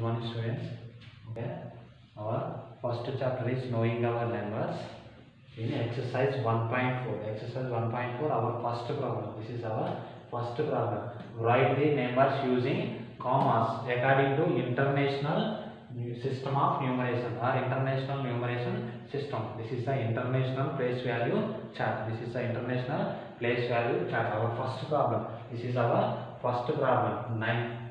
one student. Okay. Our first chapter is knowing our numbers. In exercise 1.4, exercise 1.4, our first problem. This is our first problem. Write the numbers using commas according to international system of numeration or international numeration system. This is the international place value chart. This is the international place value chart. Our first problem. This is our first problem. Nine.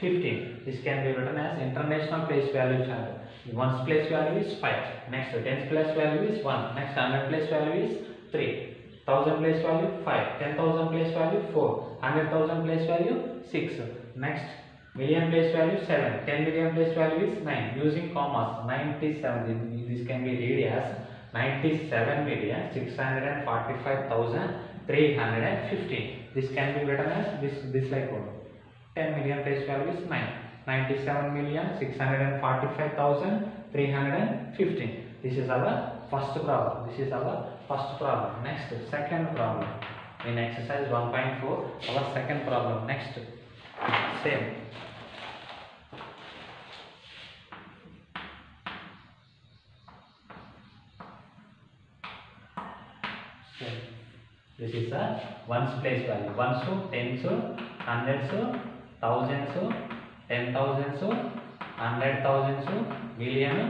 15. This can be written as international place value chart. One's place value is 5. Next, 10th place value is 1. Next, 100 place value is 3. 1000 place value 5. 10,000 place value 4. 100,000 place value 6. Next, million place value 7. 10 million place value is 9. Using commas 97. This can be read as 97 million This can be written as this, this like one. 10 million place value is 9 97 million this is our first problem this is our first problem next second problem in exercise 1.4 our second problem next same This is a ones place value. Ones, tens, hundreds, thousands ten thousands hundred thousands million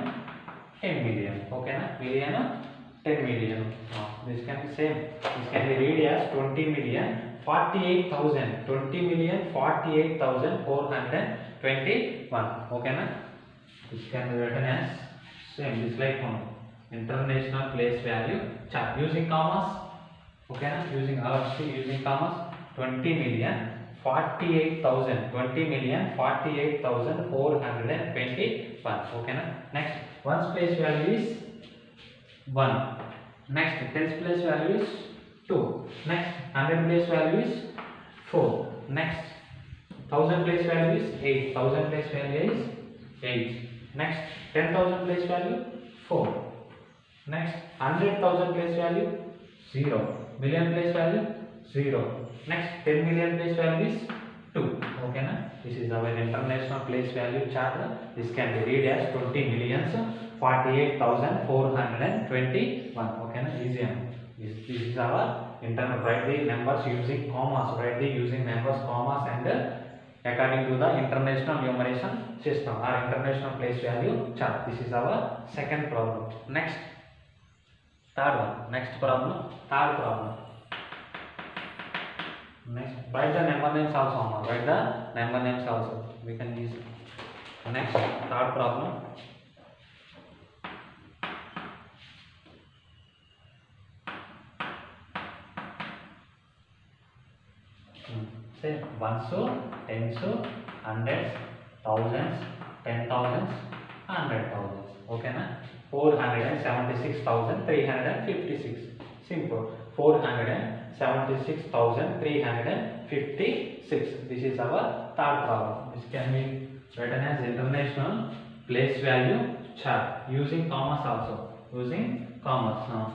ten million okay na million ten million uh, this can be same this can be read as 20 million 48000 20 million 48421 okay na this can be written as same this like one international place value chart using commas okay na using also using commas 20 million 48,000, 20 million, 48,421. Okay, na? Next, ones place value is 1. Next, tens place value is 2. Next, hundred place value is 4. Next, thousand place value is 8. Thousand place value is 8. Next, 10,000 place value 4. Next, 100,000 place value 0. Million place value 0. Next 10 million place value is 2. Okay, na? this is our international place value chart. This can be read as 20 millions 48,421. Okay, na? easy. This, this is our internal, write the numbers using commas, write the using numbers, commas and according to the international numeration system or international place value chart. This is our second problem. Next, third one. Next problem, third problem. next write the number names also Amma. write the number names also we can use next third problem say ones so tens so hundreds thousands ten thousands hundred thousands okay na Four hundred hundred and and seventy-six thousand three fifty-six. simple Four hundred and 76,356. This is our third problem. This can be written as international place value chart using commas also. Using commas now.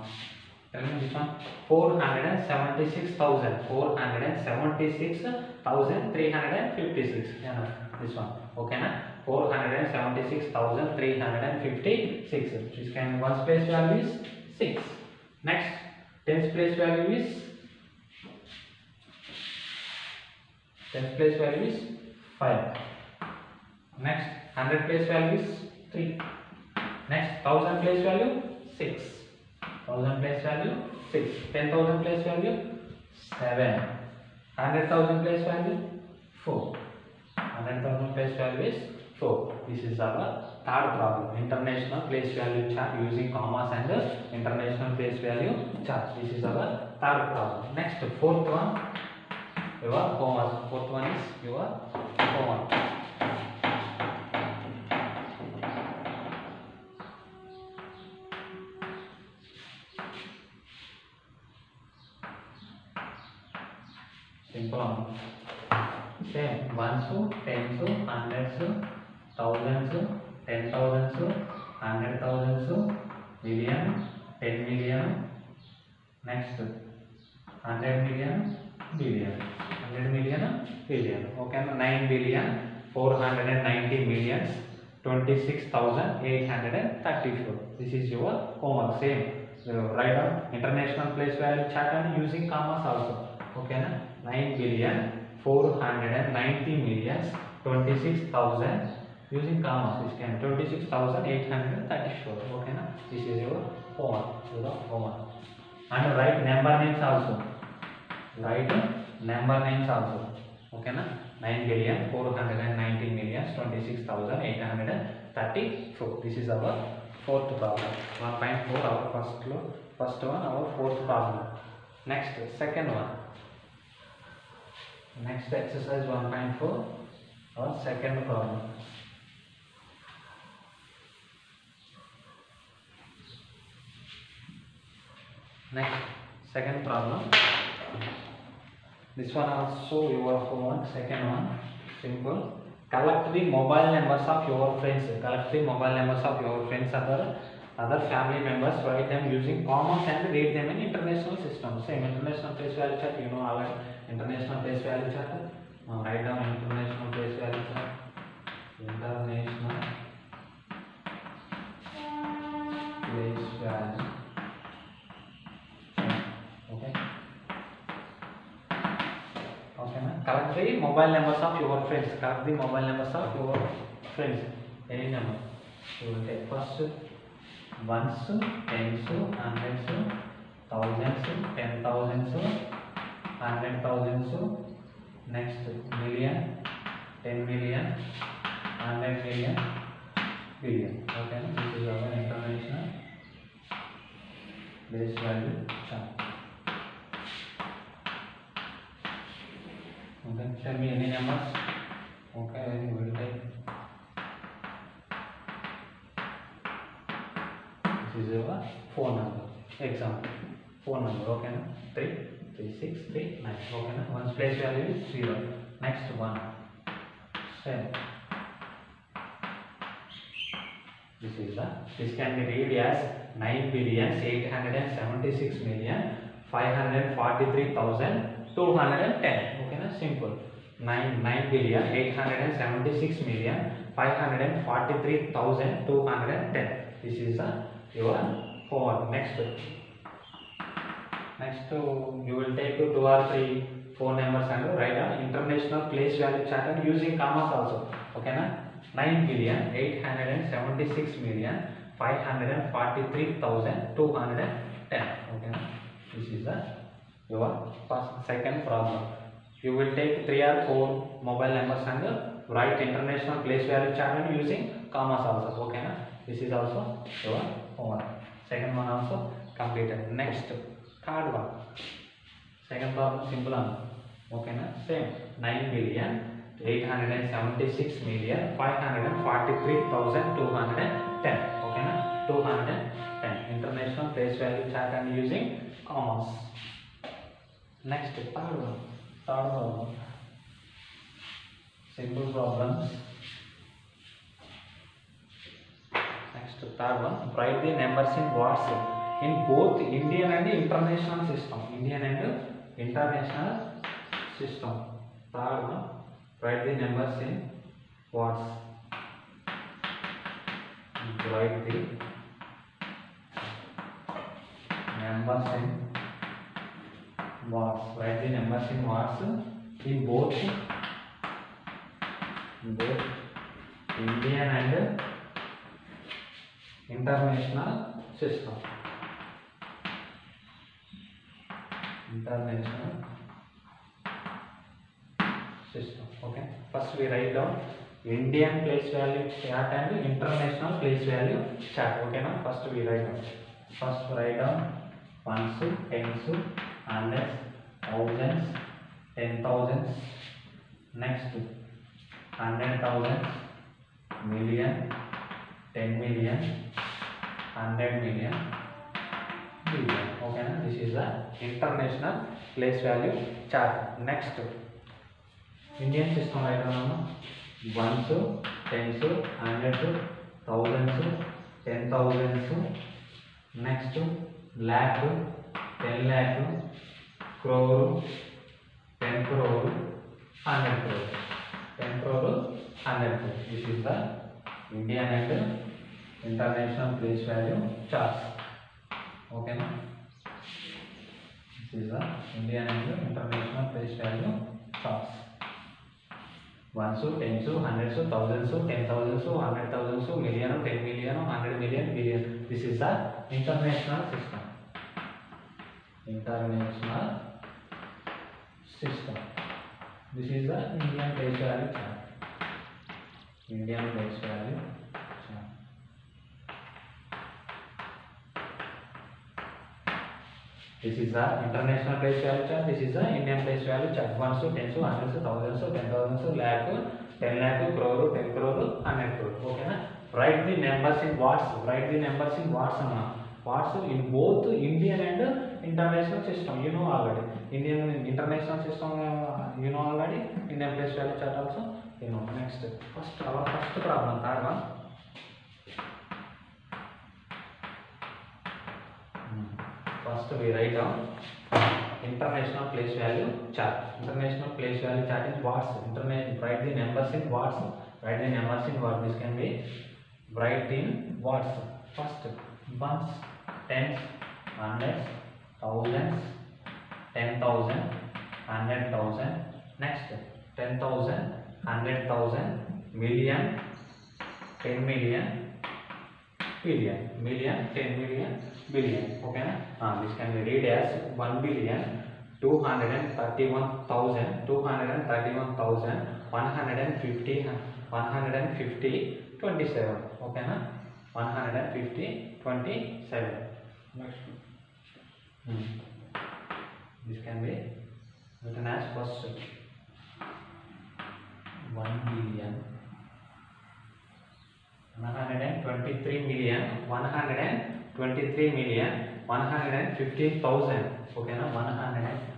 Tell me which one? 476,000. 476,356. Yeah, no, this one. Okay, na? 476,356. This can one place value is 6. Next, tens place value is 10 place value is 5 next 100 place value is 3 next 1000 place value 6 1000 place value 6 10000 place value 7 100000 place value 4 100000 place value is 4 this is our third problem international place value chart using commas and the international place value chart this is our third problem next fourth one your horn. Fourth one is your horn. 26,834. This is your homework. Same. So write down international place value chart and using commas also. Okay, na? 9 billion 490 million 26,000 using commas this can 26,834. Okay, na? This is your homework. So the homework. And write number names also. Write number names also. Okay, na? 9 billion 419 millions 26834 this is our fourth problem 1.4 our first lo first one our fourth problem next second one next exercise 1.4 our second problem next second problem this one also your homework second one simple collect the mobile numbers of your friends collect the mobile numbers of your friends other other family members write them using commas and read them in international system same international place value chart you know our international place value chart now write down international place value chart international the mobile numbers of your friends correct the mobile numbers of your friends any number so we take first ones tens hundreds thousands ten thousands hundred thousands next million ten million hundred million billion okay this is our international base value chart Then show me any numbers. Okay, we will take. This is your phone number. Example. Phone number. Okay, no three, three, six, three, nine. Okay, no Once place value is zero. Next one. Seven. This is the. This can be read as. nine billion eight hundred seventy-six million five hundred forty-three thousand. Two hundred and ten okay ना simple nine nine billion eight hundred and six million five hundred and three thousand two hundred and ten this is our phone next next you will take two two three phone numbers and write international place value chart using commas also okay ना nine billion eight hundred and seventy six million five hundred and forty three thousand two hundred ten okay ना this is a your first second problem you will take three or four mobile numbers and write international place value channel using commas also okay na this is also your homework second one also completed next third one second problem simple one okay na same 9 billion 876 million 543210 okay na 210 international place value chart and using commas next third one third problem simple problems next third one write the numbers in words in both Indian and international system Indian and international system third one write the numbers in words write the numbers in watts. Write the numbers in watts in both both Indian and international system. International system. Okay. First we write down Indian place value chart and international place value chart. Okay, now first we write down. First write down ones, tens, hundred thousands ten thousands next hundred thousands million ten million hundred million billion okay this is the international place value chart next indian system lo ayitanamu ones tens hundreds thousands ten thousands next lakh ten lakh crore, 10 crore, 100 crore. 10 crore, 100 crore. This is the Indian and international place value charts. Okay, now this is the Indian and international place value charts. 1 to 10 to 100 to 1000 to 100,000 to 1,000,000 to 1,000,000 to 1,000,000 100 million, billion. This is the international system. International system. This is the Indian place value chart. Indian place value chart. This is the international place value chart. This is the Indian place value chart. Ones to tens to hundreds to thousands to ten thousands to lakh to ten lakh to crore ten crore to hundred crore. Okay na? Write the numbers in watts. Write the numbers in watts అన్నా parts in both Indian and international system. You know already. Indian international system. Uh, you know already. Indian place value chart also. You know. Next, first our first problem. Third one. First we write down international place value chart. International place value chart is watts. Internet write the numbers in watts. Write the numbers in watts. This can be write in watts. First, once tens, hundreds, thousands, ten thousand, hundred thousand. Next, ten thousand, hundred thousand, million, ten million, billion, million, ten million, billion. Okay, na? Ah, this can be read as one billion. 231,000, 231,000, 150, 150, 27. Okay, na? 150, 27. Hmm. This can be written as first one billion one hundred and twenty-three million one hundred and twenty-three million one hundred and fifteen thousand. Okay, now one hundred.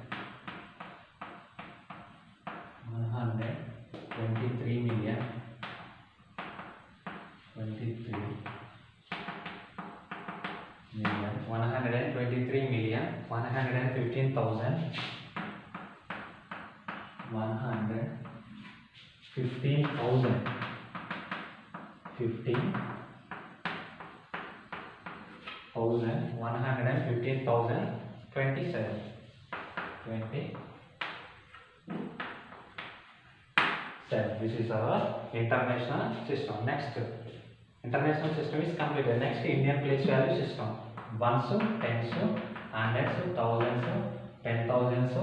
International system next international system is complete next Indian place value system ones tens hundreds thousands ten thousands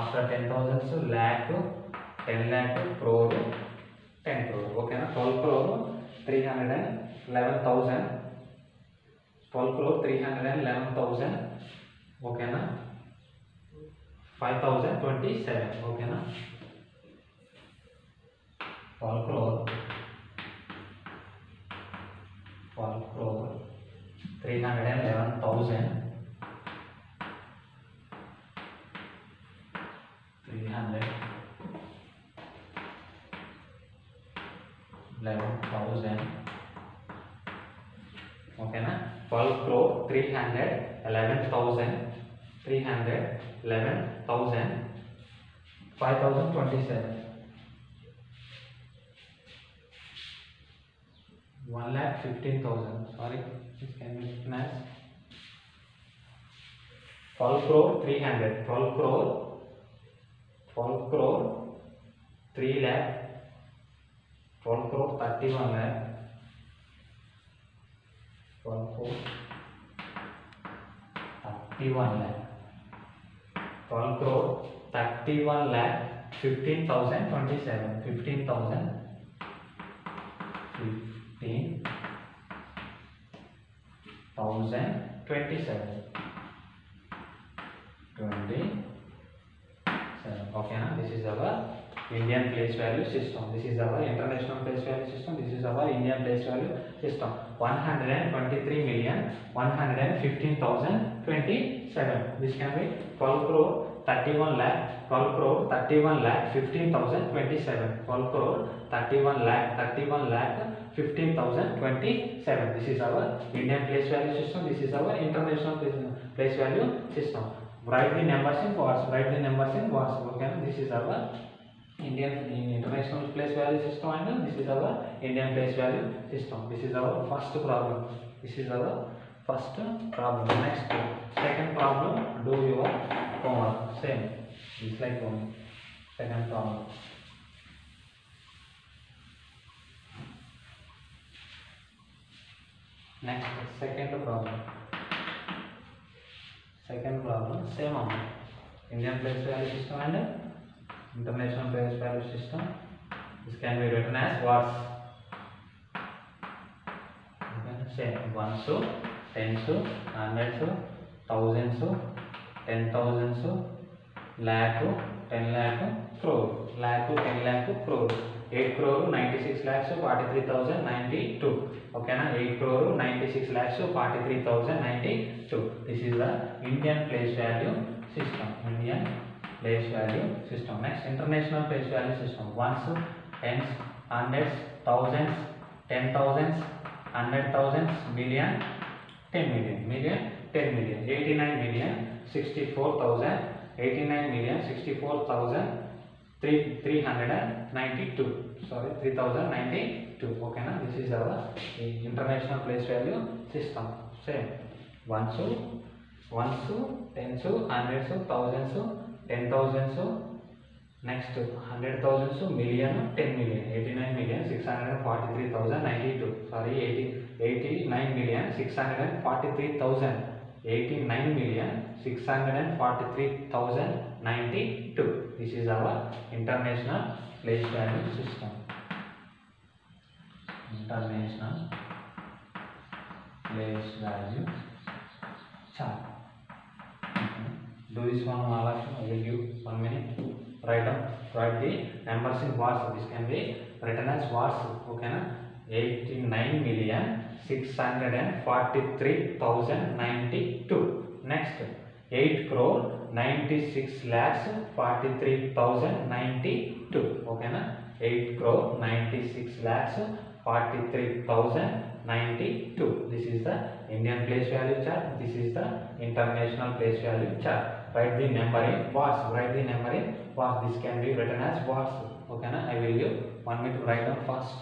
after ten thousands lakh ten lakh crore ten crore ఓకేనా twelve crore three hundred and eleven thousand twelve crore three hundred and eleven thousand ఓకేనా five thousand twenty seven ఓకేనా twelve crore 12 crore 311,000 300 11,000 okay na 12 crore 311,000 311,000 5027 one lakh fifteen thousand sorry this can be written twelve crore three hundred twelve crore twelve crore three lakh twelve crore thirty one lakh twelve crore thirty one lakh twelve crore thirty one lakh fifteen thousand twenty seven fifteen thousand Indian place value system this is our international place value system this is our Indian place value system one hundred and twenty three million one hundred and fifteen thousand twenty seven this can be twelve crore thirty one lakh twelve crore thirty one lakh fifteen thousand twenty seven twelve crore thirty one lakh thirty one lakh 15027 this is our indian place value system this is our international place, value system write the numbers in words write the numbers in words okay this is our indian international place value system and this is our indian place value system this is our first problem this is our first problem next second problem do your homework same it's like one second problem next second problem second problem same um Indian place value system and international place value system this can be written as words same ones tens hundreds thousands ten thousands lakh ten lakh crore lakh ten lakh crore eight crore ninety six lakhs forty three thousand ninety two ಓಕೆನಾ eight crore ninety six lakhs forty three thousand ninety two this is the Indian place value system Indian place value system. Next, international place value system. Ones, tens, hundreds, thousands, ten thousands, hundred thousands, million, ten million, million, ten million, eighty-nine million, sixty-four thousand, eighty-nine million, sixty-four thousand. Three three hundred and ninety two sorry three thousand ninety two ఓకేనా this is our the international place value system same ones ones tens hundreds thousands ten thousands next hundred thousands million ten million eighty nine million six hundred and forty three thousand ninety two sorry eighty eighty nine million six hundred and forty three thousand eighty nine million six hundred and forty three thousand ninety two This is our international place planning system. International place value chart. Do this one Maharashtra. I will give one minute. Write down. Write the numbers in words This can be written as words Okay, na? 89 million 643,092. Next. Eight crore ninety six lakhs forty three thousand ninety two ఓకేనా eight crore ninety six lakhs forty three thousand ninety two this is the Indian place value chart this is the international place value chart write the number in words write the number in words this can be written as words ఓకేనా I will you one meet write on fast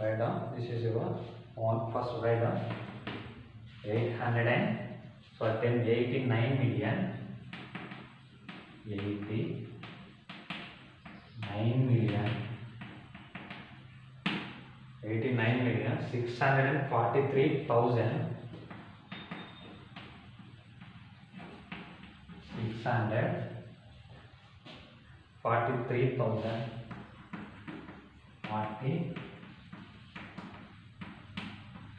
write down this is your one first write down 800 and sorry 10 89 million 89 million 89 million 643 thousand 600 43,000 43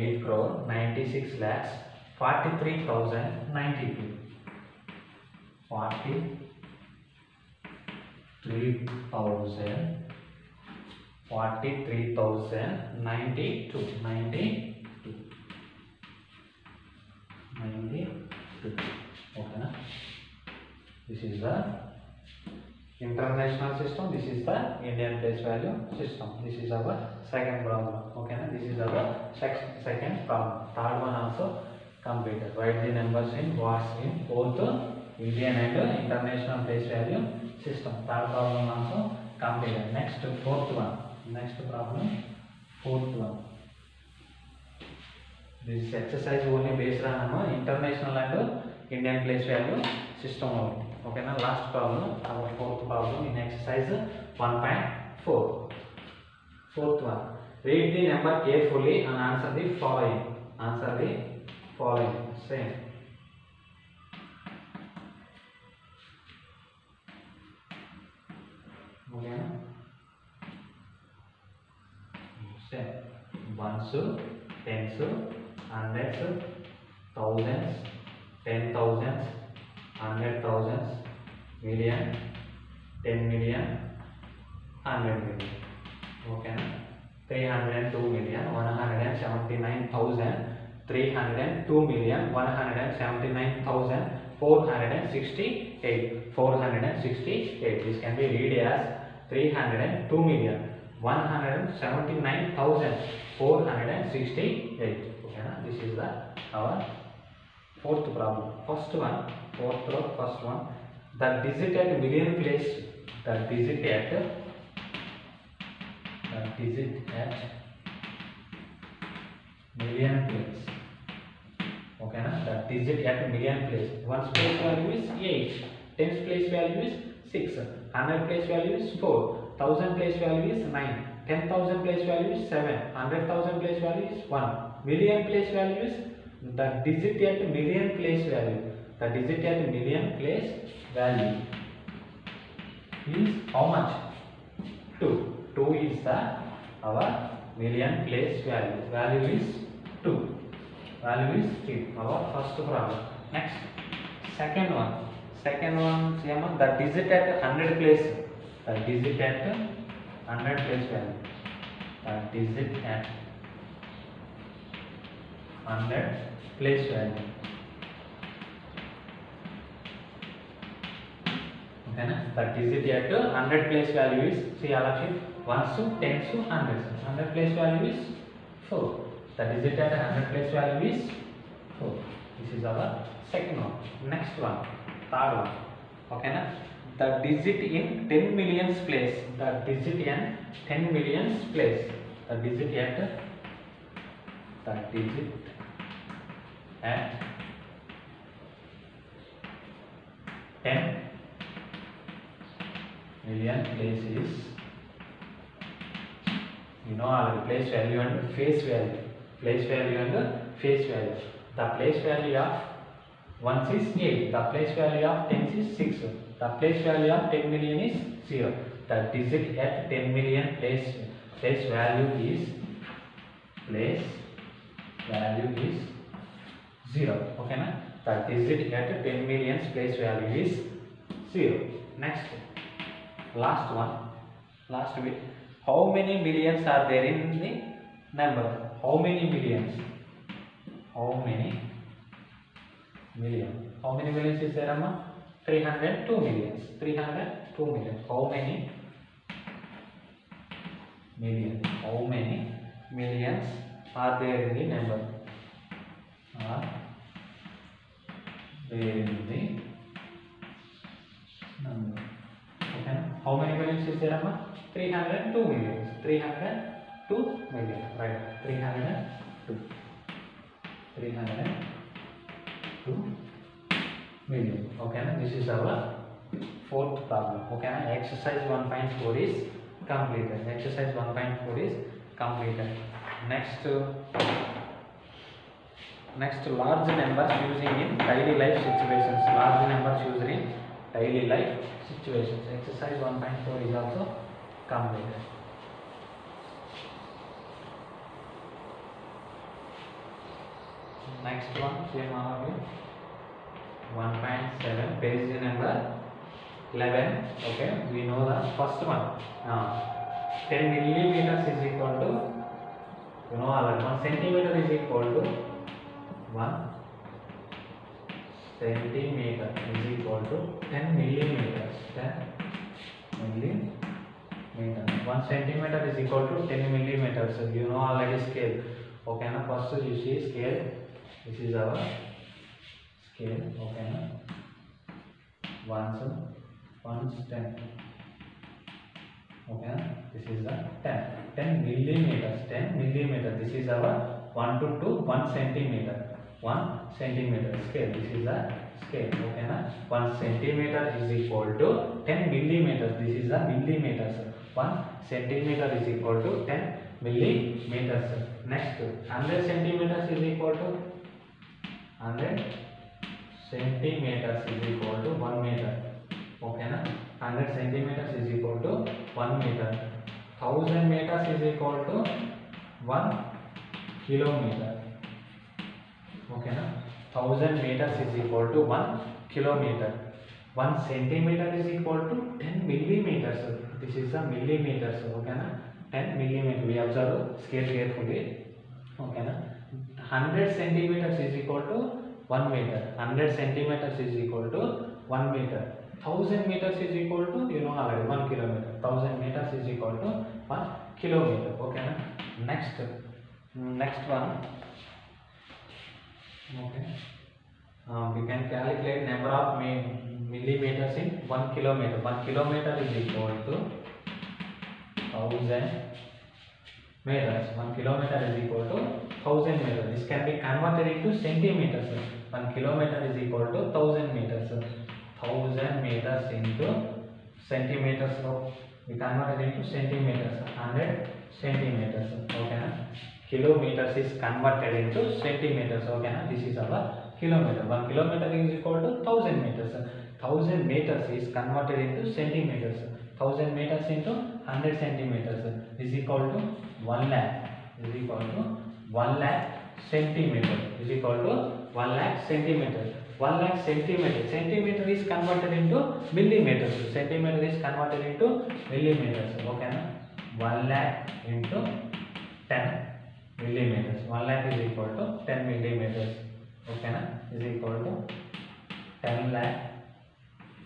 8 crore 96 lakhs 43,092 43,000 43,092 92 92 okay na this is the international system this is the indian place value system this is our second problem okay na this is our second problem third one also completed write the numbers in words in both indian and international place value system third problem also completed next fourth one next problem fourth one this exercise only based on international and indian place value system only ಓಕೆನಾ last problem our fourth problem in exercise one point four fourth one read the number carefully and answer the following answer the following same okay same ones tens hundreds thousands ten thousands 100 thousands, million, 10 million, 100 million. Okay, 302 million, 179,000, 302 million, 179,468, 468. This can be read as 302 million, 179,468. Okay, this is our fourth problem. First one, fourth row first one the digit at million place the digit at the digit at million place okay na the digit at million place One place value is 8 tens place value is 6 100 place value is 4 1000 place value is 9 10000 place value is 7 100000 place value is 1 million place value is the digit at million place value the digit at million place value is how much 2 2 is the our million place value value is 2 value is 3 our first problem next second one second one same one the digit at 100 place the digit at 100 place value the digit at 100 place value then the digit here 100 place value is see all of it 1s 100 place value is 4 the digit at 100 place value is 4 this is our second one next one third one okay na the digit in 10 millions place the digit in 10 millions place the digit after, the digit at 10 million place is you know our place value and face value place value and face value the place value of 1 is 8 the place value of 10 is 6 the place value of 10 million is 0 the digit at 10 million place place value is place value is 0 okay na the digit at 10 million place value is 0 next last one last bit how many millions are there in the number how many millions how many million how many millions is there amma 302 millions 302 millions how many million how many millions are there in the number are there in the number how many values is there Amma? 302 million 302 million right 302 302 million okay na? this is our fourth problem okay na? exercise 1.4 is completed exercise 1.4 is completed next next large numbers using in daily life situations large numbers using in daily life situations. Exercise 1.4 is also come later. Next one, same all of you. 1.7, page number 11. Okay, we know the first one. Now, 10 millimeters is equal to, you know, 1 centimeter is equal to 1 centimetre to ten millimetre you know already scale okay you see scale this is is the ten ten millimetre ten this is one two two one centimetre one centimeter scale. This is the scale. Okay, na? one centimeter is equal to ten millimeters. This is the millimeters. One centimeter is equal to ten millimeters. Next, hundred centimeters is equal to hundred centimeters is equal to one meter. Okay, na? hundred centimeters is equal to one meter. Thousand meters is equal to one kilometer. Okay, na? 1000 meters is equal to 1 kilometer. 1 centimeter is equal to 10 millimeters. This is a millimeter. Okay, na? 10 millimeter. We observe scale carefully. Okay, na? 100 centimeters is equal to 1 meter. 100 centimeters is equal to 1 meter. 1000 meters is equal to, you know already, 1 kilometer. 1000 meters is equal to 1 kilometer. Okay, na? Next one. okay uh, we can calculate number of millimeters in 1 kilometer 1 kilometer is equal to 1000 meters 1 kilometer is equal to 1000 meters this can be converted into centimeters 1 kilometer is equal to 1000 meters 1000 meters into centimeters so we converted into centimeters 100 centimeters okay kilometers is converted into centimeters. Okay, na? this is our kilometer. One kilometer is equal to thousand meters. Thousand meters is converted into centimeters. Thousand meters into hundred centimeters. This is equal to one lakh. This is equal to one lakh centimeter. This is equal to one lakh centimeter. One lakh centimeter. Centimeter is converted into millimeters. Centimeter is converted into millimeters. Okay, na? one lakh into ten. millimeters. 1 lakh is equal to 10 millimeters. Okay, na? Is equal to 10 lakh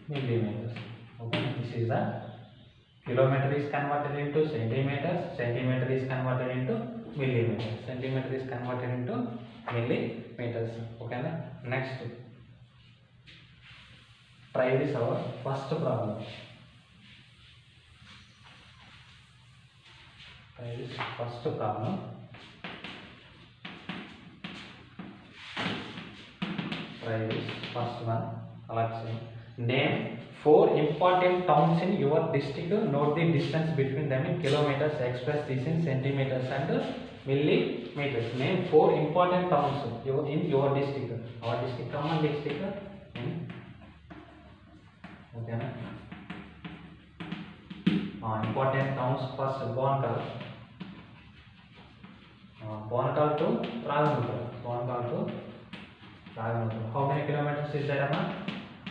millimeters. Okay, this is the kilometer is converted into centimeters, centimeter is converted into millimeters, centimeter is converted into millimeters. Okay, na? Next, try this our first problem. Try this first problem. try this first one collection name four important towns in your district note the distance between them in kilometers express this in centimeters and millimeters name four important towns in your district our district common district okay na uh, important towns first bonkal uh, bonkal to rangal bonkal to Raghunatham. How many kilometers is there, Amma?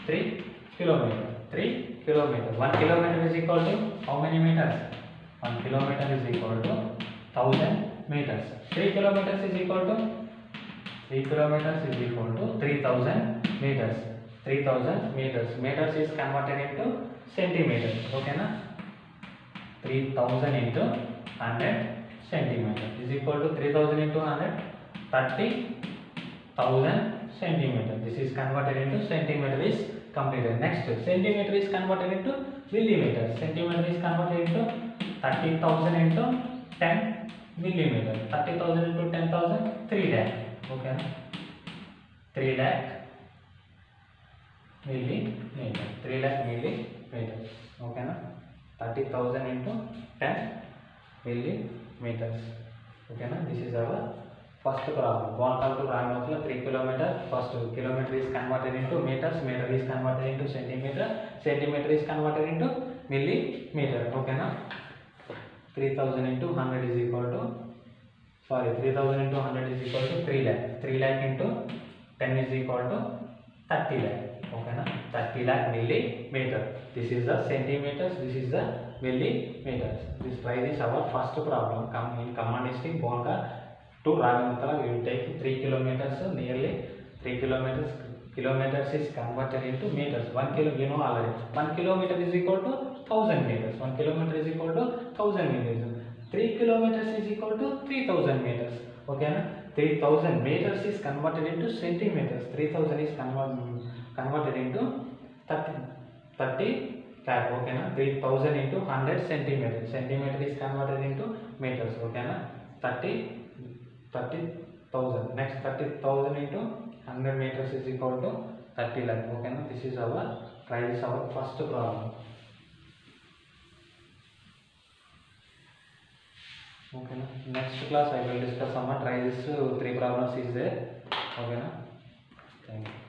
3 kilometer. 3 kilometer. 1 kilometer is equal to how many meters? 1 kilometer is equal to 1000 meters. 3 kilometers is equal to 3 kilometers is equal to 3000 meters. 3000 meters. Meters is converted into centimeters. Okay, na? 3000 into 100 centimeter is equal to 3000 into 100 30 1000 centimeter this is converted into centimeter is completed next centimeter is converted into millimeter centimeter is converted into 30000 into 10 millimeter 30000 into 10000 3 lakh okay 3 lakh millimeter 3 lakh millimeter okay na 30000 into 10 millimeters okay na this is our first problem गोंटल to रायमूर्ल three kilometre first kilometre is converted into metres metre is converted into centimetre centimetre is converted into millimetre ओकेना three thousand into hundred is equal to sorry three thousand into hundred is equal to three lakh three lakh into ten is equal to thirty lakh ओकेना thirty lakh millimetre this is the centimetres this is the millimetres this try our first problem come in command district बोनका to Rajputla, we will take 3 kilometers, nearly 3 kilometers. Kilometers is converted into meters. 1 kilo, you know already. 1 kilometer is equal to 1000 meters. 1 kilometer is equal to 1000 meters. 3 kilometers is equal to 3000 meters. Okay, na? 3000 meters is converted into centimeters. 3000 is converted into 30 cap. Okay, na? 3000 into 100 centimeters. Centimeter is converted into meters. Okay, na? 30 thirty thousand next thirty thousand into hundred metres is equal to thirty lakh ఓకేనా this is our trial our first problem ఓకేనా next class I will discuss um trials three problems is they ఓకేనా thank you